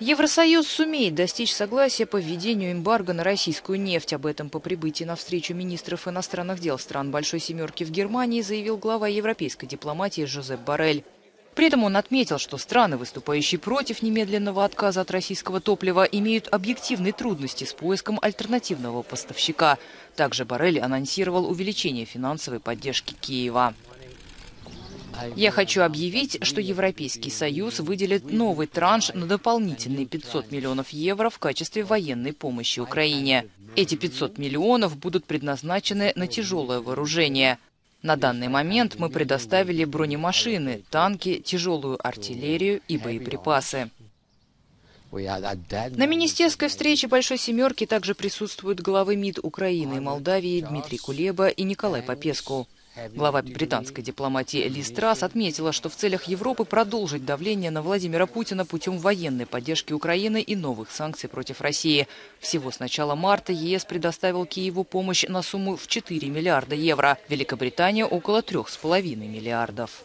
Евросоюз сумеет достичь согласия по введению эмбарго на российскую нефть. Об этом по прибытии на встречу министров иностранных дел стран Большой Семерки в Германии заявил глава европейской дипломатии Жозеп Барель. При этом он отметил, что страны, выступающие против немедленного отказа от российского топлива, имеют объективные трудности с поиском альтернативного поставщика. Также Барель анонсировал увеличение финансовой поддержки Киева. Я хочу объявить, что Европейский Союз выделит новый транш на дополнительные 500 миллионов евро в качестве военной помощи Украине. Эти 500 миллионов будут предназначены на тяжелое вооружение. На данный момент мы предоставили бронемашины, танки, тяжелую артиллерию и боеприпасы. На министерской встрече Большой Семерки также присутствуют главы МИД Украины и Молдавии Дмитрий Кулеба и Николай Попеску. Глава британской дипломатии Ли Страс отметила, что в целях Европы продолжить давление на Владимира Путина путем военной поддержки Украины и новых санкций против России. Всего с начала марта ЕС предоставил Киеву помощь на сумму в 4 миллиарда евро, Великобритания – около 3,5 миллиардов.